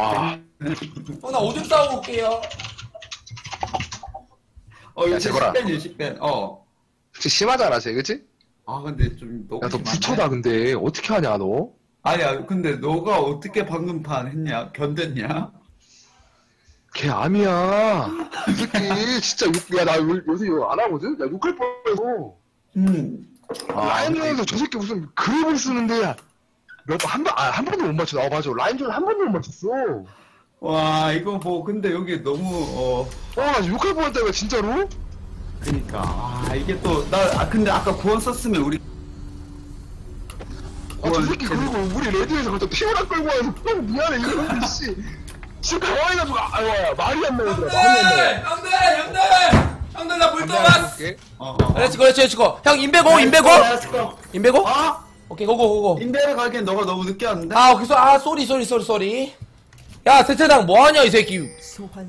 와. 형, 나 오줌 싸고 올게요. 어 이거 야. 10밴 10밴 어. 진짜 심하잖아, 쟤, 그치? 아 근데 좀 너무 야, 너 심한데? 부처다, 근데. 어떻게 하냐, 너? 아니야 근데 너가 어떻게 방금 판 했냐 견뎠냐? 걔 암이야. 이 새끼, 진짜 욕, 야, 나 요- 요새 이거 안 하거든? 야, 욕할 뻔해서. 음. 라인전에서 저 새끼 무슨 그립을 쓰는데, 야, 몇, 한 번, 아, 한 번도 못 맞췄어. 아, 맞아. 라인전 한 번도 못 맞췄어. 와 이거 뭐 근데 여기 너무 어 어, 나 욕할 뻔 했다, 진짜로? 그니까 아 이게 또 나 아 근데 아까 구원 썼으면 우리 아, 저 구원 새끼, 쟤- 그리고 우리 레드에서 그때 피오라 끌고 와서 형 미안해, 이거, 씨. 진짜 당황해가지고, 아, 야, 말이 안 나오더라, 말이 안 나와. 형들! 형들! 형들! 형들, 나물 떠봤어! 볼게. 어, 어. 그렇지, 그렇지, 그렇지. 형, 인베고, 인베고! 렛츠고. 인베고? 어? 오케이, go go, go go. 인베를 가기엔 너가 너무 늦게 왔는데? 아, 그래서, 아, sorry, sorry, sorry, sorry. 야, 세체닭 뭐하냐, 이 새끼.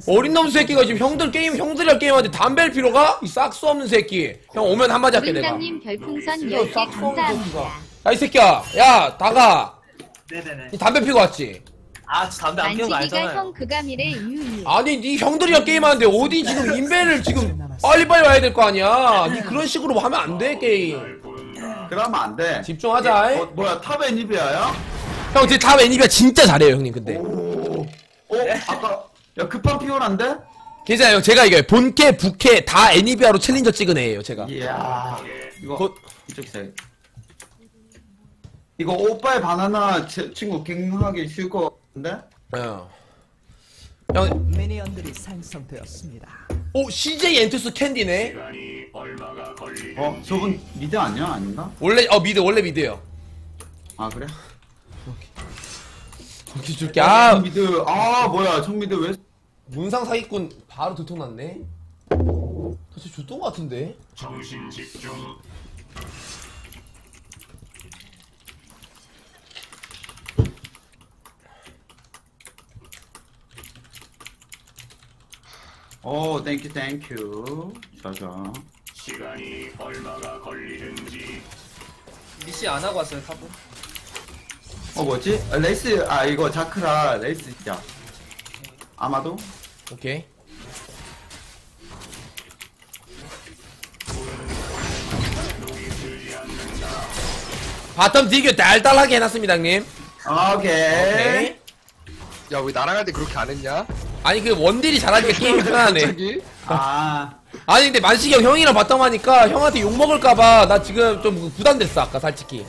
어린 놈 새끼가 지금 형들 게임, 형들이랑 게임하는데 담배를 피러가? 이 싹수 없는 새끼. 형 오면 한마디 할게, 내가. 오른장님 별풍선 이거 10개 싹수 없는 감사합니다. 새끼가. 야, 이 새끼야. 야, 다가. 네네네. 니 담배 피고 왔지? 아, 저 담배 안 피우는 거 알잖아요. 형 그감이래 유유. 아니, 니 형들이랑 게임하는데 어디 지금 인베를 지금 빨리빨리 와야 될 거 아니야. 니 그런 식으로 하면 안 돼, 게임. 그러면 안 돼. 집중하자, 이. 어, 뭐야, top 애니비아야? 형, 지금 top 애니비아 진짜 잘해요, 형님, 근데. 오. 어? 아까, 야, 급한 피오란데? 괜찮아요. 제가 이겨요. 본캐, 부캐 다 애니비아로 challenger 찍은 애예요, 제가. 이야. 이거, 곧- 이쪽 세. 이거 오빠의 바나나 제 친구 갱하기 쉬울 것 같은데? 어. 형, minion들이 생성되었습니다. 오, CJ 엔투스 캔디네? 어, 저분 mid 아니야? 아닌가? 원래, 어, mid, 원래 mid요. 아, 그래? 거기 줄게. 아, mid, 아, 뭐야, 청 mid 왜? 문상 사기꾼 바로 들통났네? 사실 줬던 것 같은데? 오, thank you, thank you. 자자. leash 안 하고 왔어요, top은. 어, 뭐지? 아, 레이스, 아, 이거 자크라, 레이스, 진짜. 아마도? 오케이. bottom 딜교 달달하게 해놨습니다, 형님. 아, 오케이. 오케이. 야, 왜할때 그렇게 안 했냐? 아니, 그 원딜이 잘하니까 게임이 편하네. 갑자기? 아, 아니 근데 만식이 형 형이랑 bottom 하니까 형한테 욕먹을까봐 나 지금 좀 부담됐어 아까 솔직히.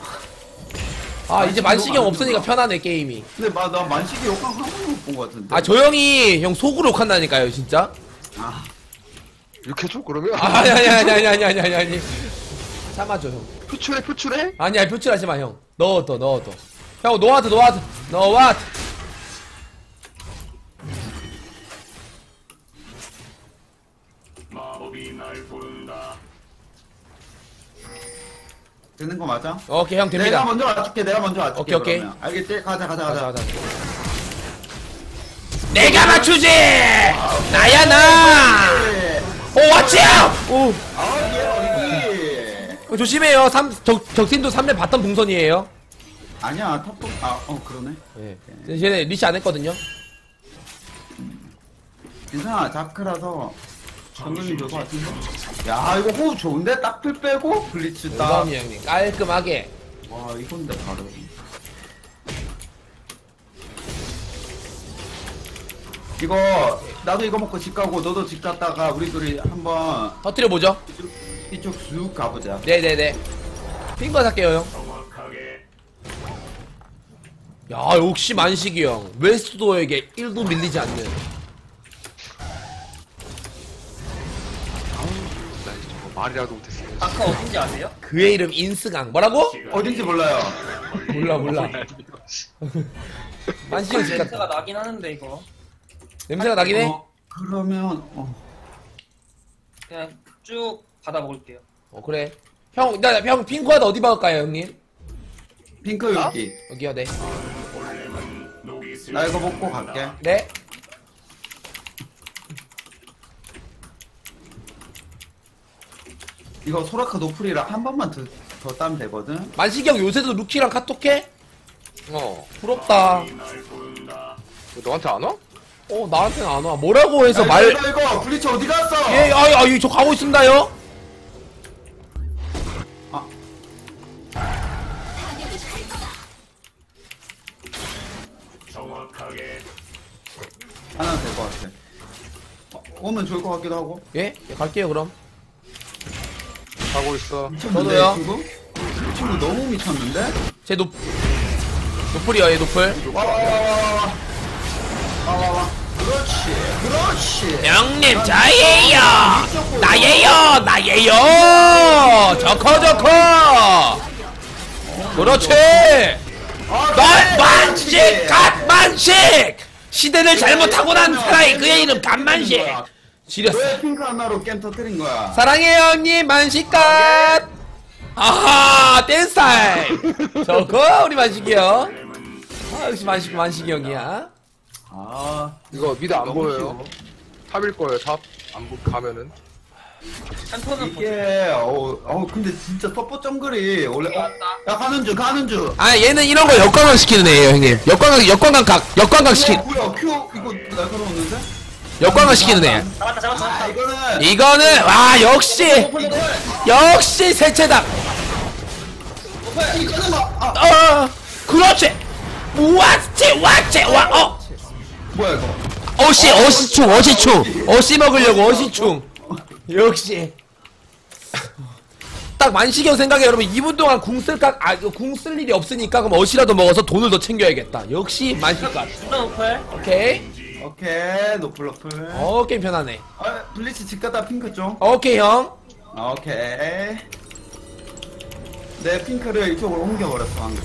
아 이제 만식이 형 없으니까 편하네 게임이. 근데 마, 나 만식이 욕한 한 번도 못본것 같은데. 아 저 형이 형 속으로 욕한다니까요 진짜? 아, 이렇게 해줘, 그러면? 아, 아니 아니 아니 아니 아니 아니 아니 아니. 참아줘 형. 표출해, 표출해? 아니야 표출하지 마 형. 넣어둬 넣어둬 형 노아트 노아트 노아트 되는 거 맞아? 오케이 형 내가 됩니다 먼저 와줄게, 내가 먼저 와줄게. 오케이, 오케이. 그러면. 알겠지? 가자, 가자, 가자 가자. 가자 내가 맞추지 나야 나 네. 오 왔지 오 아, 예? 어, 조심해요. 삼, 적, 적팀도 3렙 바텀 동선이에요. 아니야, top, 아, 어, 그러네. 예. 쟤네 leash 안 했거든요. 괜찮아, 자크라서. 좋을 것 같은데? 야, 이거 호흡 좋은데? 딱풀 빼고, 블리츠 딱. 오감이 형님. 깔끔하게. 와, 이건데, 바로. 이거, 나도 이거 먹고 집 가고, 너도 집 갔다가, 우리 둘이 한번 터뜨려보죠. 이쪽, 이쪽 쑥 가보자. 네네네. 핑거 살게요, 형. 야, 역시 만식이 형. 웨스트도에게 1도 밀리지 않는. 말이라도 못했어. 아까 어딘지 아세요? 그의 이름 인스강. 뭐라고? 어딘지 몰라요. 몰라, 몰라. 만식이 형집 냄새가 갔다. 나긴 하는데, 이거. 냄새가 나긴 해? 어, 그러면, 어. 그냥 쭉 받아 먹을게요. 어, 그래. 형, 나, 형, 핑크하다 어디 박을까요, 형님? 핑크 여기. 여기요, 네. 나 이거 먹고 갈게. 이거 소라카 노플이라 한 번만 더, 더 따면 되거든. 만식이 형 요새도 루키랑 카톡해? 어, 부럽다. 너한테 안 와? 어 나한테는 안 와. 뭐라고 해서 야, 말. 이거 이거 블리츠 어디 갔어? 예, 아유, 아유, 저 가고 있습니다요. 하나 될 것 같아. 어, 오면 좋을 것 같기도 하고. 예, 예, 갈게요 그럼. 가고 있어. 미쳤는데, 저도요. 이 친구? 이 친구 너무 미쳤는데? 제 노, 노플이요, 얘 노플. 와, 와, 와, 와, 와. 와, 와, 와. 그렇지, 그렇지. 형님, 저예요. 나예요, 나예요. 저커, 저커. 그렇지. 아, 넌 만식, 갓만식. 시대를 잘못하고 난 사나이 그의 이름 갓만식. 지렸어. 왜 핑크 하나로 게임 터뜨린 거야? 사랑해요, 형님, 만식갓. 아하, 댄스 타임. 저거 우리 만식이요. 아, 역시 만식, 만식이 형이야. 아, 이거 미드 안 너무 보여요. 탑일 거예요, 탑. 안 보, 가면은. 한 턴은 보죠. 이게, 어, 어, 근데 진짜 서포 정글이 원래, 어, 야, 가는 중, 가는 중. 아 얘는 이런 거 역광강 시키는 애예요 형님 역광강 역광강 각 역광강 시키 어, 뭐야, 큐, 이거 날카로웠는데? 역광강 시키는 애 잡았다 잡았다. 이거는. 이거는 와 역시 역시 세체다 이거는 막, 아, 어 그렇지 왔지 왔지 와어 뭐야, 이거. 어시 어시충 어시충 어시 먹으려고 어시충 역시 딱 만식이 형 생각에 여러분 2분 동안 궁쓸각 아 궁 쓸 일이 없으니까 그럼 어시라도 먹어서 돈을 더 챙겨야겠다 역시 만식이 형. 오케이 오케이, 노플, 노플. 어 게임 편하네 아, 블리츠 집 갔다 핑크 좀. 오케이 형 오케이. 내 핑크를 이쪽으로 옮겨버렸어, 방금.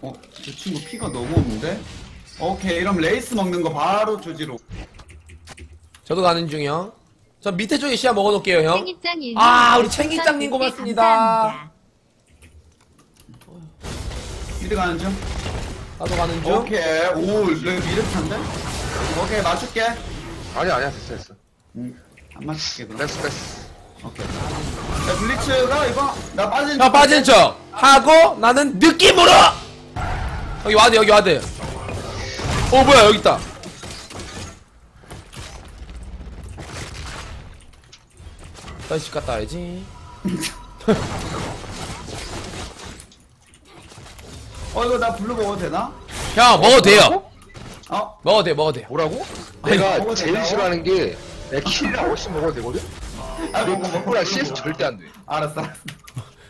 어, 저 친구 피가 너무 없는데? 오케이, 이러면 레이스 먹는 거 바로 조지로. 저도 가는 중이요. 저 밑에 쪽에 시야 먹어놓을게요, 형. 챙기짱 일 아, 우리 챙기짱님 고맙습니다. mid 가는 중. 나도 가는 중. 오케이, 오, 레 미르탄데? 오케이, 맞출게. 아니야, 아니야, 됐어, 됐어. 응, 안 맞출게, 그럼. 됐어, 됐어. 오케이. 야, 블리츠가 이거, 나 빠진 형 빠진 척 하고 나는 느낌으로 여기 와드 여기 와드. 어 뭐야 여기 있다. 다시 갔다 와야지. 어, 이거 나 블루 먹어도 되나? 형 먹어도 돼요. 어? 먹어도 돼 먹어도 돼. 뭐라고? 아니, 내가 먹어도 제일 되나요? 싫어하는 게, 내가 kill이랑 어시 먹어도 되거든? 아, 근데 그거랑 CS 절대 안 돼. 알았어, 알았어.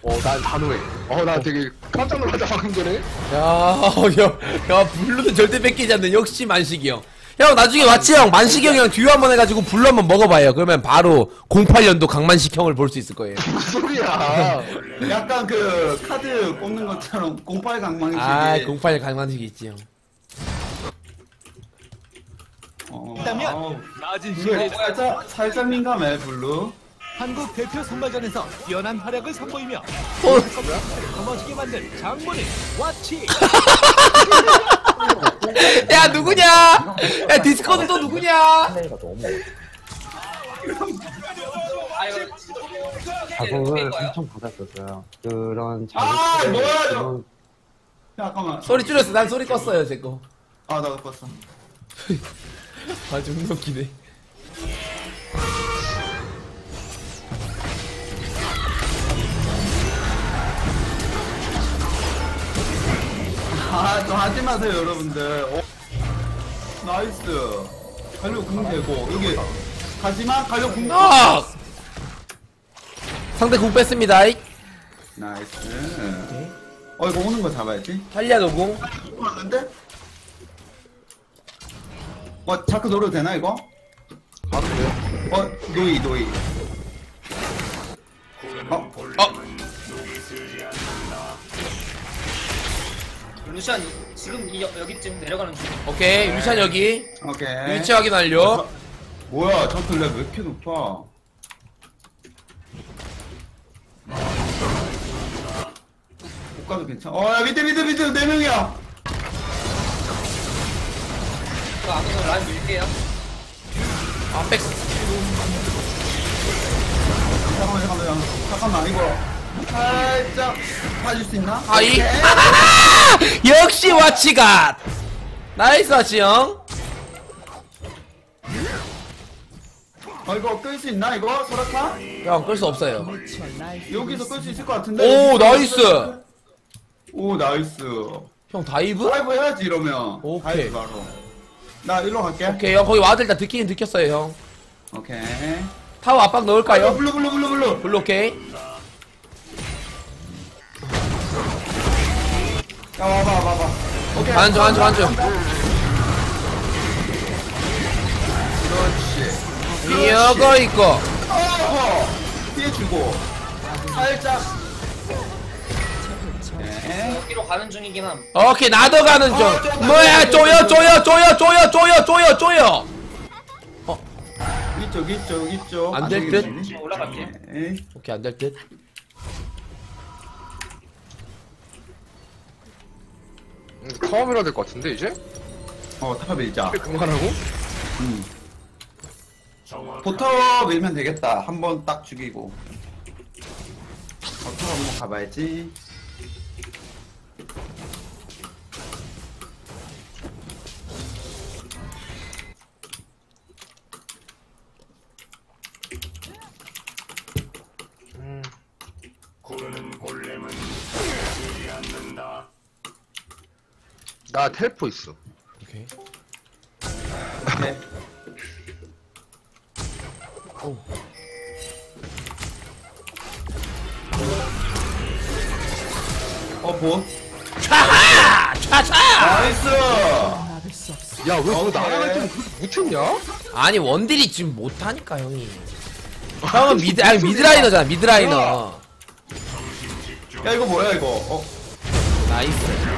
어, 난 단호해. 어, 나 되게 깜짝 놀라자 방금 전에. 야, 야, 야, 블루는 절대 뺏기지 않는 역시 만식이 형. 형, 나중에 왔지 형. 만식이 형이랑 듀오 한번 해가지고 블루 한번 먹어봐요. 그러면 바로 08년도 강만식 형을 볼 수 있을 거예요. 무슨 소리야. 약간 그 카드 꼽는 것처럼 08 강망식이 아, 08 강만식이 있지 형. 어, 있다면 아우, 낮은 블루 시대에 살짝 살짝 민감해 블루 한국 대표 선발전에서 뛰어난 활약을 선보이며 어. 넘어지게 만든 장본인 와치 야, 누구냐? 야, 디스코드 또 누구냐? 아 이거 자극을 엄청 받았었어요. 그런 아 자극 뭐야 저 그런 잠깐만 소리 줄였어. 난 소리 껐어요, 제 거. 아 나도 껐어 아, 좀 웃기네. 아 좀 하지 마세요 여러분들 어. nice 갈려 궁 되고 여기 가지마 갈려 궁 아! 상대 공 뺐습니다. 이. 나이스 어 이거 오는 거 잡아야지 탈리아 노공. 왔는데? 어 자크 노려도 되나 이거? 바로 돼요. 어 노이 노이 어? 어, 루시안 지금 이 여, 여기쯤 내려가는 중. 오케이. 유찬 여기. 오케이 위치 확인 완료. 뭐야 자크 랩왜 이렇게 높아 못 가도 괜찮아 어 야 밑에 밑에 밑에 네 명이야 이거 아무튼 라인 밀게요. 아, 백. 잠깐만 잠깐만 잠깐만 이거 살짝 봐줄 수 있나? 아이 오케이. 역시 와치가 nice 와치 형 어 이거 끌 수 있나 이거 소라카? 형, 끌 수 없어요. 여기서 끌 수 있을 것 같은데? 오, nice. 오 nice 형, dive? dive 해야지 이러면 오케이. dive 바로 나 일로 갈게 오케이, 형, 거기 ward 일단 듣기는 듣겠어요, 형. 오케이 타워 압박 넣을까요? 블루 블루 블루 블루 블루 오케이. 야 와봐 와봐 오케이 안줘, 안줘, 안줘. 그렇지 이거 있고. 어허 피해주고 살짝 네. 여기로 가는 중이긴 함. 오케이, 나도 가는 어, 중. 좀 뭐야, 쪼여, 쪼여, 쪼여, 쪼여, 쪼여, 쪼여, 쪼여. 이쪽 이쪽 이쪽 안될 되겠네. 듯? 올라갈게. 네. 오케이, 안 될 듯. 음, 밀어야 될것 같은데 이제? 어탑 밀자 그만하고? 음. 보터 밀면 되겠다 한 번 딱 죽이고 보터 한번 가봐야지 나 텔포 있어. 오케이. 오케이 어 본? 차하! 차차! 나이스 야, 왜 그거 오케이. 나랑 좀 못했냐? 아니, 원딜이 지금 못하니까, 형이. 형은 미드, 아니, 미드라이너잖아, 미드라이너. 야 이거 뭐야 이거 어 나이스.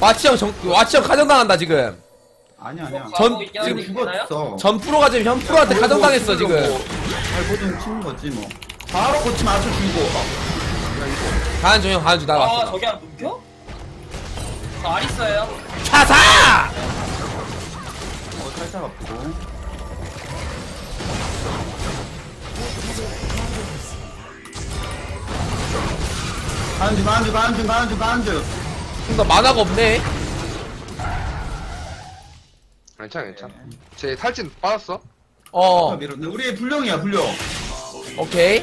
와치 형, 정, 와치 형 가정당한다, 지금. 아니야 아니야 전- 가고 있긴 지금 한데? 죽었어 전 프로가 지금 현 프로한테 가정당했어, 지금. 잘 보증 치는 거지 뭐 바로 고치 맞춰 주고 어, 중, 형, 중, 나 아, 왔어. 저기 안 눕혀? 저 아리스예요. 차사! 어 살짝 아프고 반주 반주 반주 반주 반주 나 만화가 없네. 괜찮아, 괜찮아. 제 탈진 빠졌어? 어, 밀었네 우리 불령이야 불령 오케이.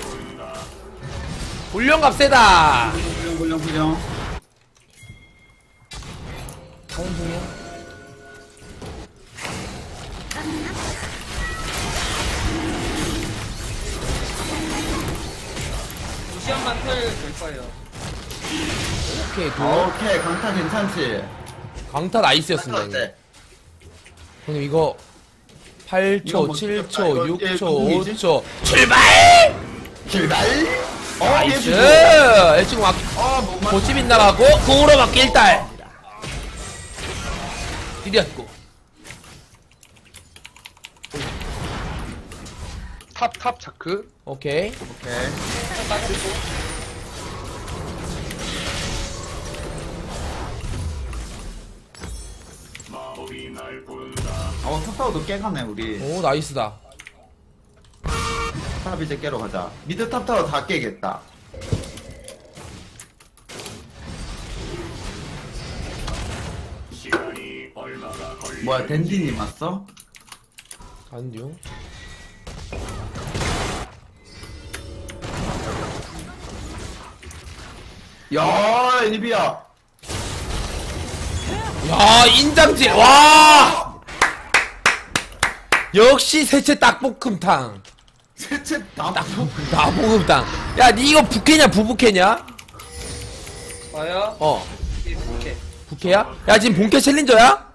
불량값 세다. 불령 불령 불령 가는 중이야. 루시안만 털될 거예요. 오케이, 둘. 오케이 강타 괜찮지 강타 나이스였습니다, 형님. 어때? 형님, 이거. 8초, 이거 뭐 7초, 이거 얘 6초, 누구이지? 5초. 출발! 출발 어 나이스! 얘 지금 막, 어못 맞 고치 빗나가고, 공으로 맞기 일달! 딜이었고. top, top, 자크. 오케이. 오케이 어 top 타워도 깨가네 우리 오, nice다. top 이제 깨러 가자 mid top 타워 다 깨겠다 뭐야 댄디님 왔어? 중. 야 애니비야 야, 인장질, 와! 역시 세체 딱볶음탕. 세체 다 나볶음탕. 야, 니 이거 부캐냐, 부부캐냐? 저요? 어, 이렇게 부캐야? 야, 지금 본캐 챌린저야?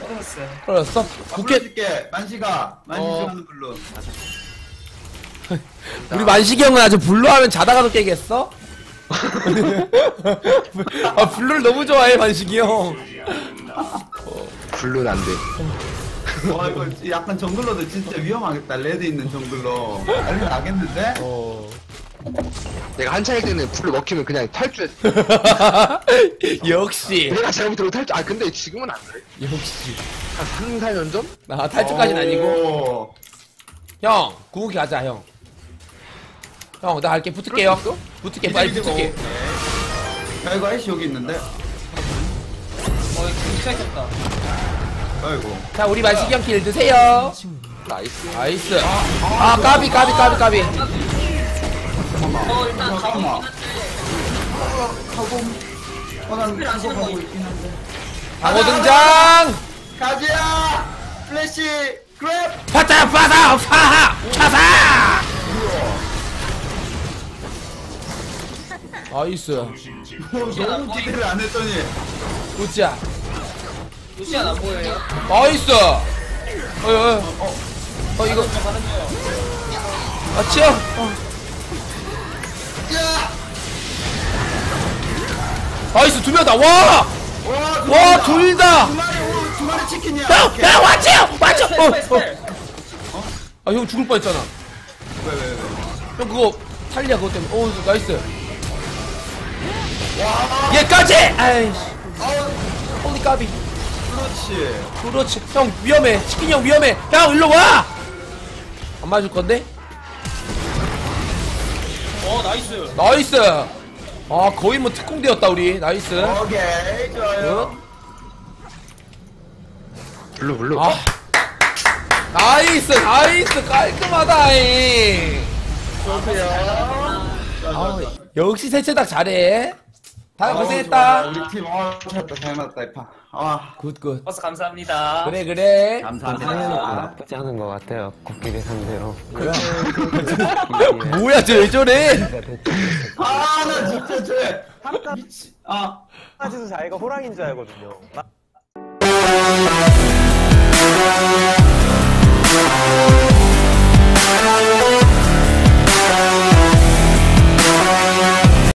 떨어졌어요. 그랬어? 부캐 부캐, 줄게 만식아 만식 어. 좋아하는 blue 우리 만식이 형은 아주 blue 하면 자다가도 깨겠어? 아, blue를 너무 좋아해, 만식이 형. blue는 안 돼. 와 이거 약간 jungler들 진짜 위험하겠다 red 있는 jungler 알면 나겠는데? 어. 내가 한창일 때는 blue 먹히면 그냥 탈주했어. 역시. 내가 잘못하고 탈주. 아, 근데 지금은 안 그래. 역시. 한 3, 4년 전? 나 탈주까지는 아니고. 오. 형, 구우기 가자, 형. 형, 나 갈게. 붙을게요. 붙을게, 빨리 mid, mid 붙을게. 먹어. 야, 이거 애쉬 여기 있는데. 어, 이거 괜찮겠다. 아이고. 자, 우리 만식이 형길 드세요. nice. nice. 아, 까비, 까비, 까비, 까비. 어, 일단 잠깐만. 가보긴 한데. 어, 난 스펠 안거 가고 있- 있긴 한데. 방어 등장! 가지야! 플래시! 그랩! 파타, 파타, 파하! 파사! 나이스. 너무 기대를 안 했더니. 굿자. 루시안 안 보여요? nice! 어, 어, 어. 어, 이거. 아, 치어. 어. nice, 두 명 다. 와! 와, 와, 둘 다! 두 마리, 오, 두 마리 치킨이야. 형! 오케이. 형, 왔죠! 어, spell. 어. 아, 형 죽을 뻔 했잖아. 왜, 왜, 왜. 형, 그거, 탈리아 그것 때문에. 오, nice. 얘까지! 아이씨. holy 까비. 그렇지. 그렇지. 형, 위험해. 치킨 형 위험해. 형, 일로 와! 안 맞을 건데? 어, nice. nice! 아, 거의 뭐 특공대였다, 우리. nice. 오케이, 좋아요. blue blue. 아. nice, nice, 깔끔하다잉. 아, 역시 세체닥 잘해. 다음 아, 고생했다. 우리 팀, 아, 잘했다, 잘해놨다, 이파. 아, 굿굿. 버스 감사합니다. 그래 그래. 감사합니다. 나쁘지 아, 않은 것 같아요. 국기대 상대로. 뭐야? 뭐야 쟤왜 저래? 아, 나 진짜 쟤. 미치. 아. 까지도 자기가 호랑인 줄 알거든요. 나-